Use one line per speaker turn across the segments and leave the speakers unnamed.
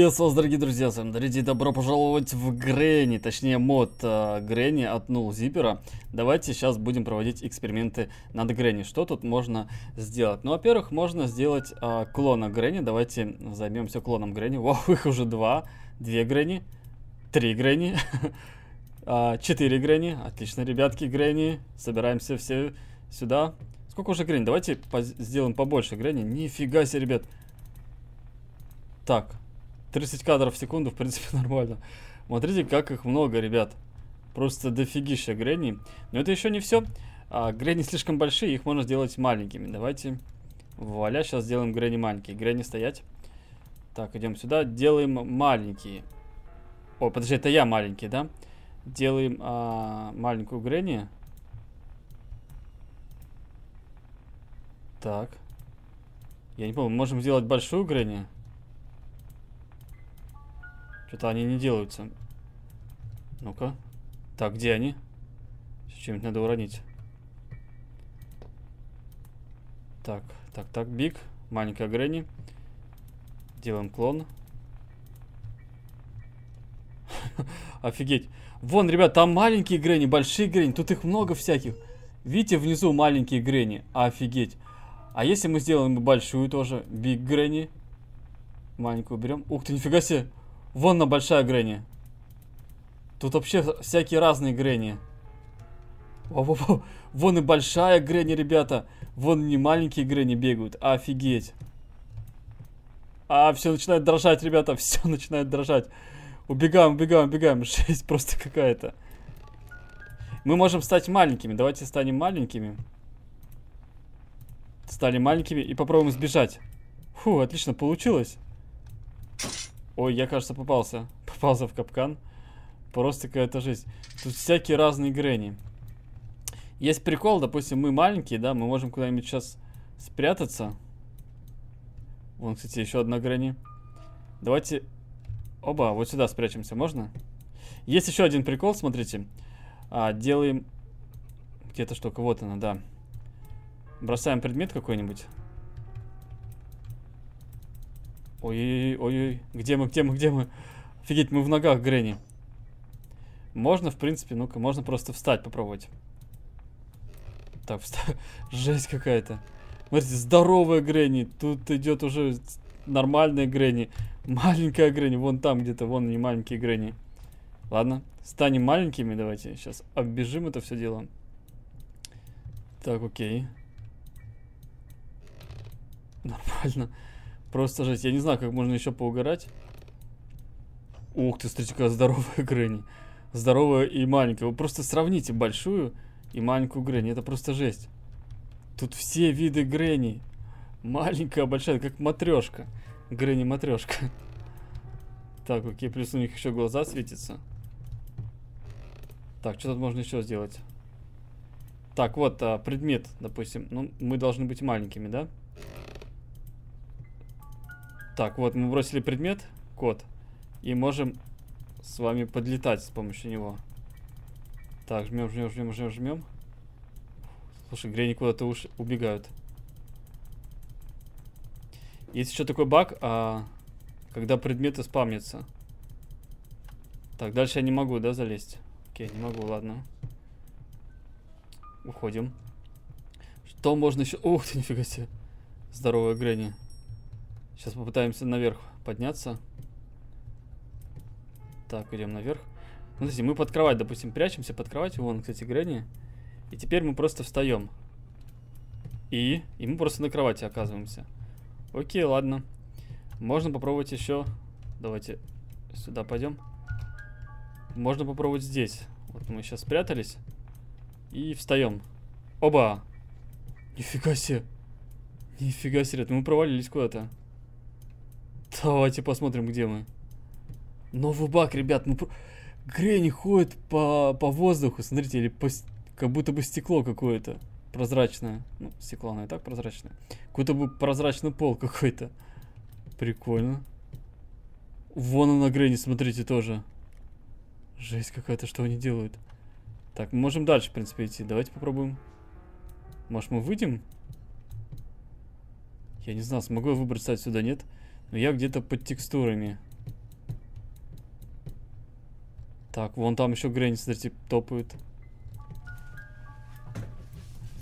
Приветствую вас, дорогие друзья, с вами Дарити, добро пожаловать в Гренни, точнее мод э, Гренни от Null Zipper. Давайте сейчас будем проводить эксперименты над Гренни. Что тут можно сделать? Ну, во-первых, можно сделать э, клона Гренни. Давайте займемся клоном Гренни. Вау, их уже два. Две Гренни, три Гренни, а, четыре Гренни. Отлично, ребятки, Гренни. Собираемся все сюда. Сколько уже Гренни? Давайте сделаем побольше Гренни. Нифига себе, ребят. Так, 30 кадров в секунду, в принципе, нормально. Смотрите, как их много, ребят. Просто дофигища Гренни. Но это еще не все. А, Гренни слишком большие, их можно сделать маленькими. Давайте. Вуаля, сейчас сделаем Гренни маленькие. Гренни стоять. Так, идем сюда. Делаем маленькие. О, подожди, это я маленький, да? Делаем а, маленькую Гренни. Так. Я не помню, можем сделать большую Гренни? Что-то они не делаются. Ну-ка. Так, где они? Чем-нибудь надо уронить. Так, так, так, Биг. Маленькая Гренни. Делаем клон. Офигеть. Вон, ребят, там маленькие Гренни, большие Гренни. Тут их много всяких. Видите, внизу маленькие Гренни. Офигеть. А если мы сделаем большую тоже? Биг Гренни. Маленькую берем. Ух ты, нифига себе. Вон на большая Гренни. Тут вообще всякие разные Гренни. Вон и большая Гренни, ребята. Вон не маленькие Гренни бегают. Офигеть. А, все начинает дрожать, ребята. Все начинает дрожать. Убегаем, убегаем, убегаем. Жесть просто какая-то. Мы можем стать маленькими. Давайте станем маленькими. Стали маленькими и попробуем сбежать. Фу, отлично получилось. Ой, я, кажется, попался. Попался в капкан. Просто какая-то жизнь. Тут всякие разные Гренни. Есть прикол, допустим, мы маленькие, да, мы можем куда-нибудь сейчас спрятаться. Вон, кстати, еще одна Гренни. Давайте... Оба, вот сюда спрячемся, можно? Есть еще один прикол, смотрите. А, делаем... Где-то штука, вот она, да. Бросаем предмет какой-нибудь. Ой-ой-ой, где мы, где мы, где мы? Офигеть, мы в ногах Гренни. Можно, в принципе, ну-ка, можно просто встать, попробовать. Так, встать. Жесть какая-то. Смотрите, здоровая Гренни. Тут идет уже нормальная Гренни. Маленькая Гренни. Вон там где-то, вон не маленькие Гренни. Ладно, станем маленькими, давайте. Сейчас оббежим это все дело. Так, окей. Нормально. Просто жесть. Я не знаю, как можно еще поугарать. Ух ты, смотрите, какая здоровая Гренни. Здоровая и маленькая. Вы просто сравните большую и маленькую Гренни. Это просто жесть. Тут все виды Гренни. Маленькая, большая, как матрешка. Гренни матрешка. Так, окей, плюс у них еще глаза светятся. Так, что тут можно еще сделать? Так, вот, а, предмет, допустим. Ну, мы должны быть маленькими, да? Так, вот мы бросили предмет, код, и можем с вами подлетать с помощью него. Так, жмем, жмем, жмем, жмем, жмем. Слушай, Грени куда-то уж убегают. Есть еще такой баг, а, когда предметы спамнятся. Так, дальше я не могу, да, залезть? Окей, не могу, ладно. Уходим. Что можно еще... Ух ты, нифига себе. Здоровая Гренни. Сейчас попытаемся наверх подняться. Так, идем наверх. Ну, смотрите, мы под кровать, допустим, прячемся под кровать. Вон, кстати, Гренни. И теперь мы просто встаем. И? И мы просто на кровати оказываемся. Окей, ладно. Можно попробовать еще. Давайте сюда пойдем. Можно попробовать здесь. Вот мы сейчас спрятались. И встаем. Оба! Нифига себе. Нифига себе, мы провалились куда-то. Давайте посмотрим, где мы. Новый баг, ребят. Мы... Гренни ходит по, по воздуху, смотрите, или по... как будто бы стекло какое-то прозрачное. Ну, стекло, оно и так прозрачное. Какой-то бы прозрачный пол какой-то. Прикольно. Вон она, Гренни, смотрите, тоже. Жесть какая-то, что они делают. Так, мы можем дальше, в принципе, идти. Давайте попробуем. Может, мы выйдем? Я не знаю, смогу я выбраться отсюда, нет? Нет. Но я где-то под текстурами. Так, вон там еще Грэнни, смотрите, топают.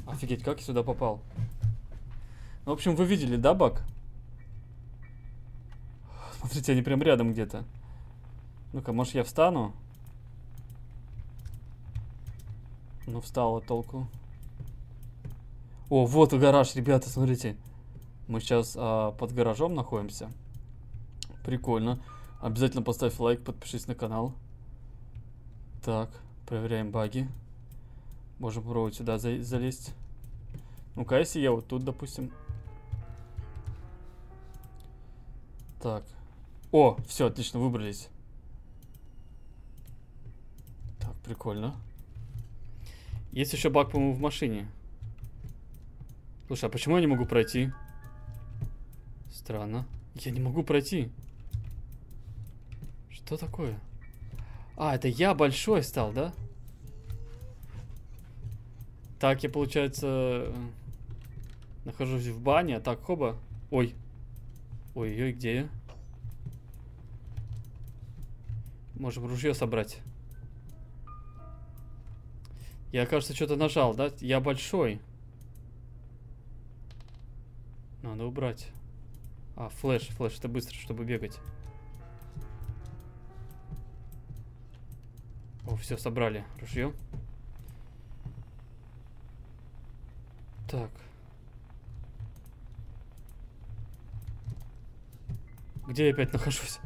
Офигеть, как я сюда попал? Ну, в общем, вы видели, да, баг? Смотрите, они прям рядом где-то. Ну-ка, может я встану? Ну, встала толку. О, вот и гараж, ребята, смотрите. Мы сейчас а, под гаражом находимся. Прикольно. Обязательно поставь лайк, подпишись на канал. Так, проверяем баги. Можем попробовать сюда за залезть. Ну-ка, если я вот тут, допустим. Так. О, все, отлично, выбрались. Так, прикольно. Есть еще баг, по-моему, в машине. Слушай, а почему я не могу пройти? Странно. Я не могу пройти. Что такое? А, это я большой стал, да? Так, я, получается, нахожусь в бане. Так, хоба. Ой. Ой-ой, где я? Можем ружье собрать. Я, кажется, что-то нажал, да? Я большой. Надо убрать. А, флеш, флеш, это быстро, чтобы бегать. О, все, собрали ружье. Так. Где я опять нахожусь?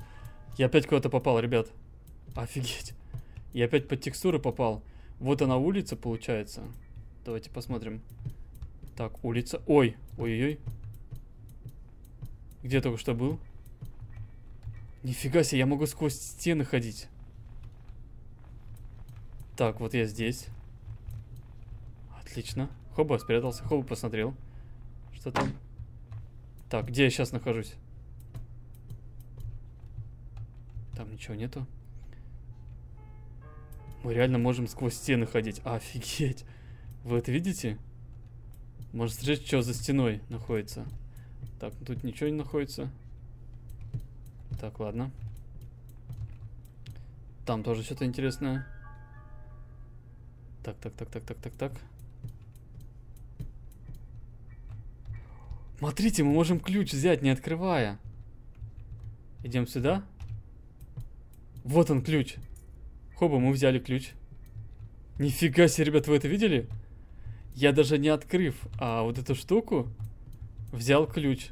Я опять куда-то попал, ребят. Офигеть. Я опять под текстуры попал. Вот она улица, получается. Давайте посмотрим. Так, улица. Ой, ой-ой-ой. Где только что был? Нифига себе, я могу сквозь стены ходить. Так, вот я здесь. Отлично. Хоба спрятался, хоба посмотрел. Что там? Так, где я сейчас нахожусь? Там ничего нету. Мы реально можем сквозь стены ходить. Офигеть. Вы это видите? Можно смотреть, что за стеной находится. Так, тут ничего не находится. Так, ладно. Там тоже что-то интересное. Так, так, так, так, так, так, так. Смотрите, мы можем ключ взять, не открывая. Идем сюда. Вот он ключ. Хоба, мы взяли ключ. Нифига себе, ребят, вы это видели? Я даже не открыв, а вот эту штуку взял ключ.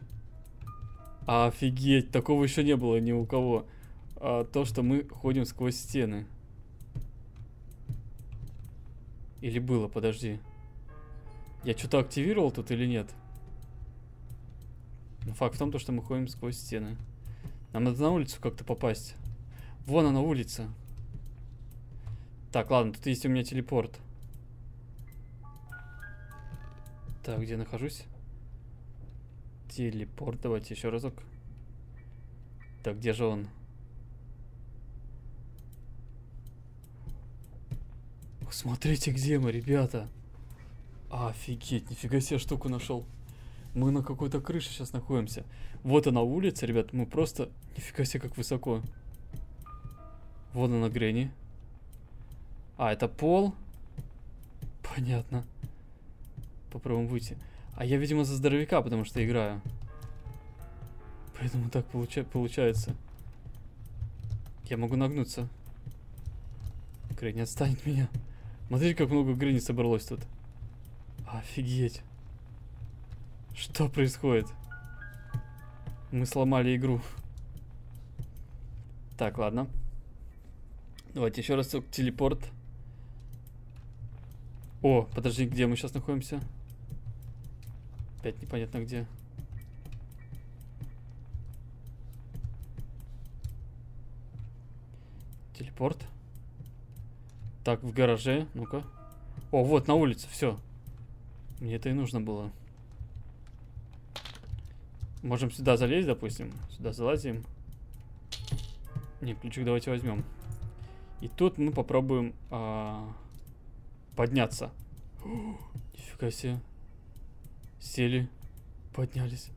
Офигеть, такого еще не было ни у кого. А, то, что мы ходим сквозь стены. Или было, подожди. Я что-то активировал тут или нет? Но факт в том, что мы ходим сквозь стены. Нам надо на улицу как-то попасть. Вон она улица. Так, ладно, тут есть у меня телепорт. Так, где нахожусь? Телепорт, еще разок. Так, где же он? Смотрите, где мы, ребята. Офигеть, нифига себе штуку нашел. Мы на какой-то крыше сейчас находимся. Вот она улица, ребят. Мы просто... Нифига себе, как высоко. Вот она Гренни. А, это пол. Понятно. Попробуем выйти. А я, видимо, за здоровяка, потому что играю. Поэтому так получа получается. Я могу нагнуться. Грэнни отстанет меня. Смотрите, как много Грэнни собралось тут. Офигеть. Что происходит? Мы сломали игру. Так, ладно. Давайте еще раз телепорт. О, подожди, где мы сейчас находимся? Опять непонятно где. Телепорт. Так, в гараже. Ну-ка. О, вот, на улице, все. Мне это и нужно было. Можем сюда залезть, допустим. Сюда залазим. Не, ключик давайте возьмем. И тут мы попробуем... А подняться. О, нифига себе. Сели. Поднялись.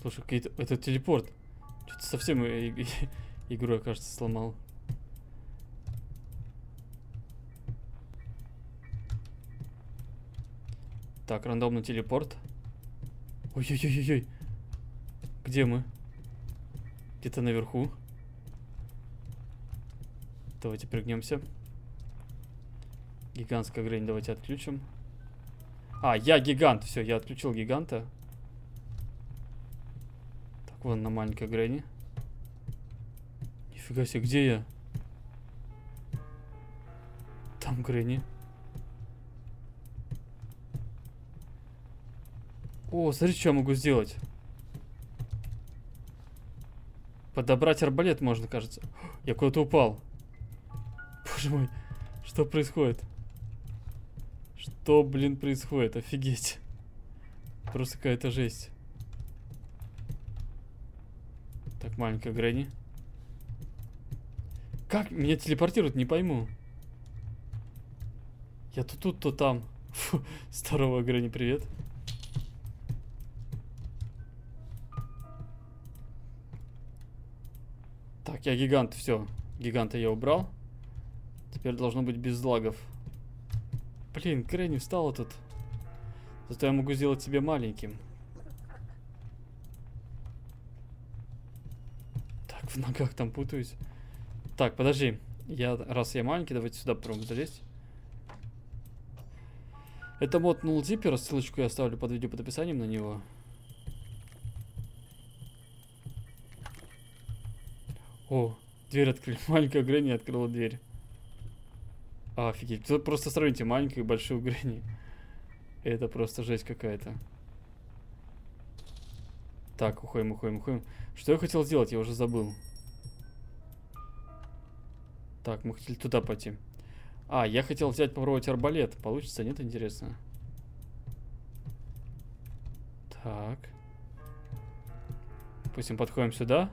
Слушай, какие-то... Это телепорт. Что-то совсем игру, я, кажется, сломал. Так, рандомный телепорт. Ой-ой-ой-ой. Где мы? Где-то наверху. Давайте прыгнемся. Гигантская грань давайте отключим. А, я гигант. Все, я отключил гиганта. Так, вон на маленькой грани. Нифига себе, где я? Там Грэнни. О, смотри, что я могу сделать. Подобрать арбалет можно, кажется. Я куда-то упал. Боже мой, что происходит? Что, блин, происходит? Офигеть. Просто какая-то жесть. Так, маленькая Грэнни. Как меня телепортируют, не пойму. Я то тут, то там. Фу, здорово, Грэнни, привет. Так, я гигант, все. Гиганта я убрал. Теперь должно быть без лагов. Блин, Грэнни встала тут. Зато я могу сделать себе маленьким. Так, в ногах там путаюсь. Так, подожди. Я, раз я маленький, давайте сюда попробуем залезть. Это мод Null Zipper, ссылочку я оставлю под видео под описанием на него. О, дверь открыли. Маленькая Грэнни открыла дверь. Офигеть. Тут просто сравните маленькую и большую Грэнни. Это просто жесть какая-то. Так, уходим, уходим, уходим. Что я хотел сделать, я уже забыл. Так, мы хотели туда пойти. А, я хотел взять, попробовать арбалет. Получится, нет, интересно? Так. Допустим, подходим сюда.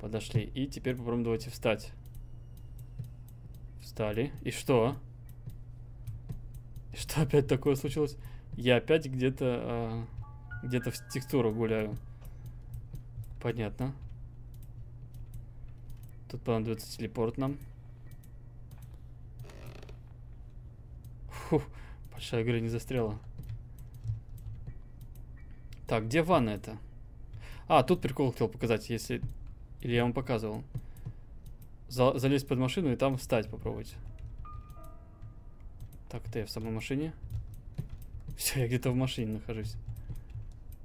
Подошли. И теперь попробуем давайте встать. Встали. И что? И что опять такое случилось? Я опять где-то... А, где-то в текстуру гуляю. Понятно. Тут понадобится телепорт нам. Фух, большая игра не застряла. Так, где ванна это? А, тут прикол хотел показать, если... Или я вам показывал. За залезть под машину и там встать попробовать. Так, это я в самой машине. Все, я где-то в машине нахожусь.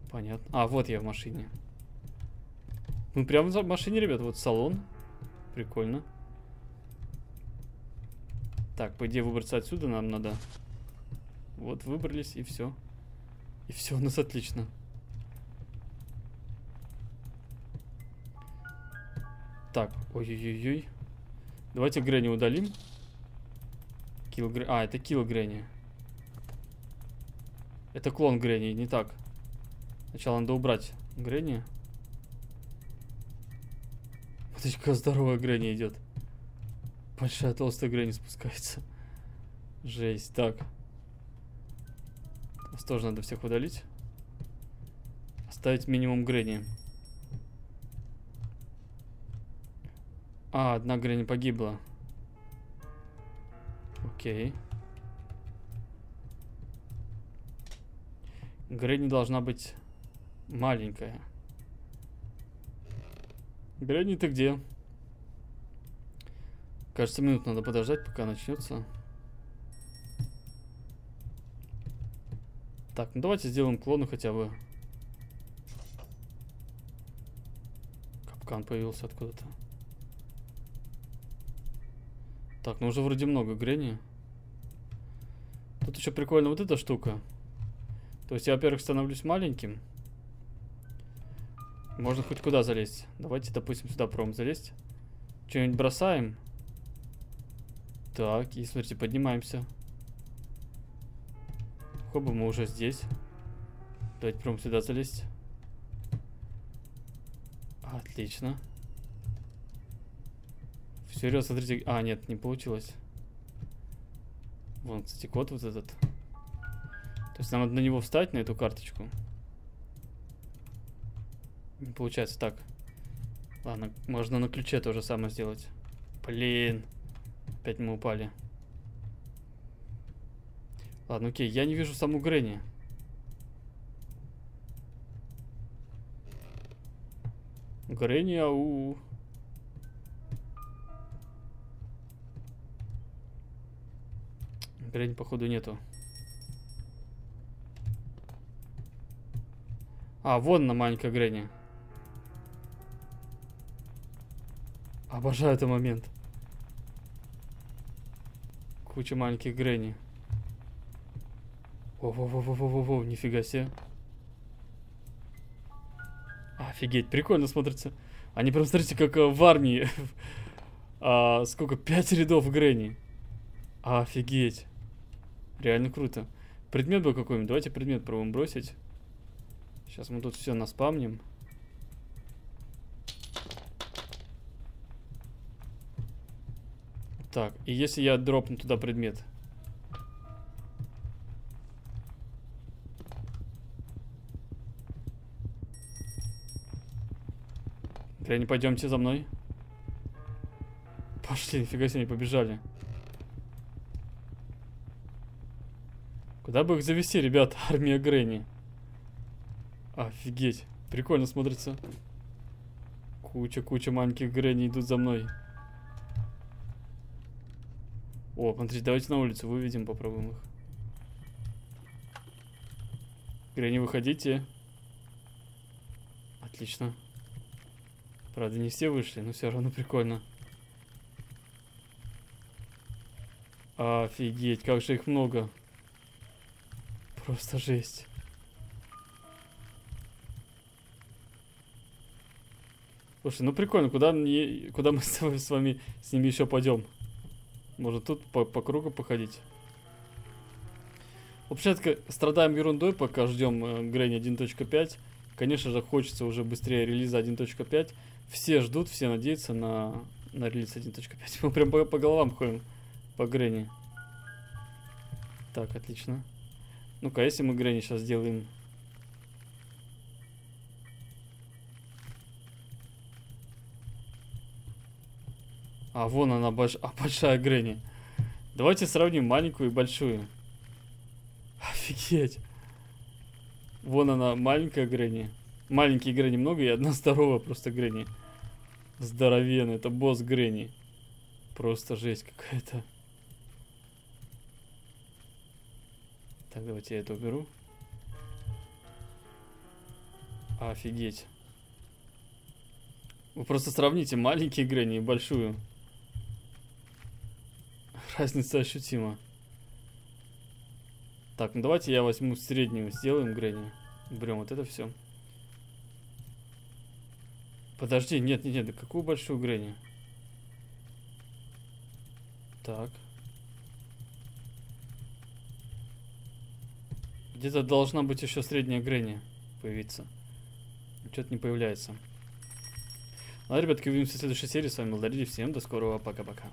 Понятно. А, вот я в машине. Ну, прямо в машине, ребят, вот салон. Прикольно. Так, по идее выбраться отсюда нам надо. Вот, выбрались, и все. И все у нас отлично. Так, ой-ой-ой. Давайте Грэнни удалим. Килл Грэнни. А, это килл Грэнни. Это клон Грэнни, не так. Сначала надо убрать Грэнни. Смотрите, какая здоровая Грэнни идет. Большая толстая Грэнни спускается. Жесть. Так. Нас тоже надо всех удалить. Оставить минимум Грэнни. А, одна Грэнни погибла. Окей. Грэнни должна быть маленькая. Грэнни, ты где? Кажется, минут надо подождать, пока начнется. Так, ну давайте сделаем клону хотя бы. Капкан появился откуда-то. Так, ну уже вроде много Гренни. Тут еще прикольно вот эта штука. То есть я, во-первых, становлюсь маленьким. Можно хоть куда залезть. Давайте, допустим, сюда пробуем залезть. Что-нибудь бросаем. Так, и смотрите, поднимаемся. Хоба, мы уже здесь. Давайте прям сюда залезть. Отлично. Серьезно, смотрите. А, нет, не получилось. Вон, кстати, код вот этот. То есть нам надо на него встать, на эту карточку. Не получается так. Ладно, можно на ключе то же самое сделать. Блин. Опять мы упали. Ладно, окей, я не вижу саму Гренни. Гренни, ау. Гренни, походу, нету. А, вон на маленькая Гренни. Обожаю этот момент. Куча маленьких Гренни. Во-во-во-во-во-во, нифига себе. Офигеть, прикольно смотрится. Они прям, смотрите, как э, в армии. а, сколько? Пять рядов Гренни. Офигеть. Реально круто. Предмет был какой-нибудь. Давайте предмет пробуем бросить. Сейчас мы тут все наспамним. Так, и если я дропну туда предмет? Бля, не пойдемте за мной. Пошли, нифига себе, не побежали. Куда бы их завести, ребят? Армия Гренни. Офигеть. Прикольно смотрится. Куча-куча маленьких Гренни идут за мной. О, смотрите, давайте на улицу выведем, попробуем их. Гренни, выходите. Отлично. Правда, не все вышли, но все равно прикольно. Офигеть, как же их много. Просто жесть. Слушай, ну прикольно, куда, не, куда мы с вами, с ними еще пойдем? Может тут по, по кругу походить? Вообще-то страдаем ерундой, пока ждем э, Грэнни 1.5. Конечно же, хочется уже быстрее релиза 1.5. Все ждут, все надеются на, на релиз 1.5. Мы прям по, по головам ходим по Гренни. Так, отлично. Ну-ка, если мы Гренни сейчас сделаем... А, вон она, больш... а, большая Гренни. Давайте сравним маленькую и большую. Офигеть. Вон она, маленькая Гренни. Маленькие Гренни много и одна здоровая просто Гренни. Здоровенный, это босс Гренни. Просто жесть какая-то. Так, давайте я это уберу. Офигеть. Вы просто сравните маленькие Гренни и большую. Разница ощутима. Так, ну давайте я возьму среднюю, сделаем Гренни. Берем вот это все. Подожди, нет, нет, нет, какую большую Гренни? Так. Где-то должна быть еще средняя Гренни появиться. Что-то не появляется. Ладно, ребятки, увидимся в следующей серии. С вами был Дарья. Всем до скорого. Пока-пока.